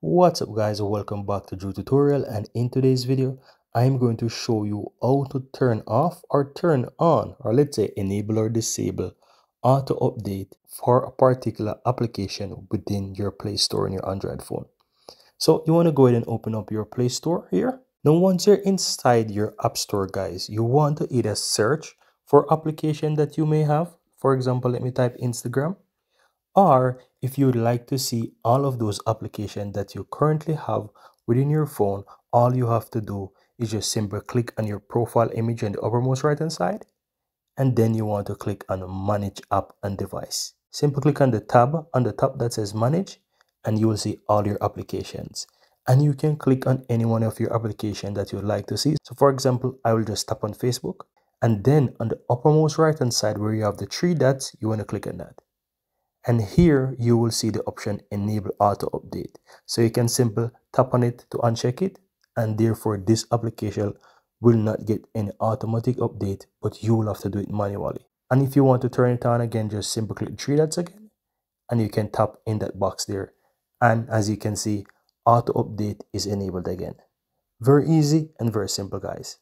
What's up guys welcome back to Drew tutorial and in today's video I'm going to show you how to turn off or turn on or let's say enable or disable auto update for a particular application within your Play Store on your Android phone. So you want to go ahead and open up your Play Store here. Now once you're inside your App Store guys you want to either search for application that you may have. For example let me type Instagram or if you'd like to see all of those applications that you currently have within your phone, all you have to do is just simply click on your profile image on the uppermost right hand side. And then you want to click on manage app and device. Simply click on the tab on the top that says manage and you will see all your applications. And you can click on any one of your applications that you'd like to see. So for example, I will just tap on Facebook and then on the uppermost right hand side where you have the three dots, you want to click on that and here you will see the option enable auto update. So you can simply tap on it to uncheck it and therefore this application will not get any automatic update but you will have to do it manually. And if you want to turn it on again just simply click three dots again and you can tap in that box there. And as you can see auto update is enabled again. Very easy and very simple guys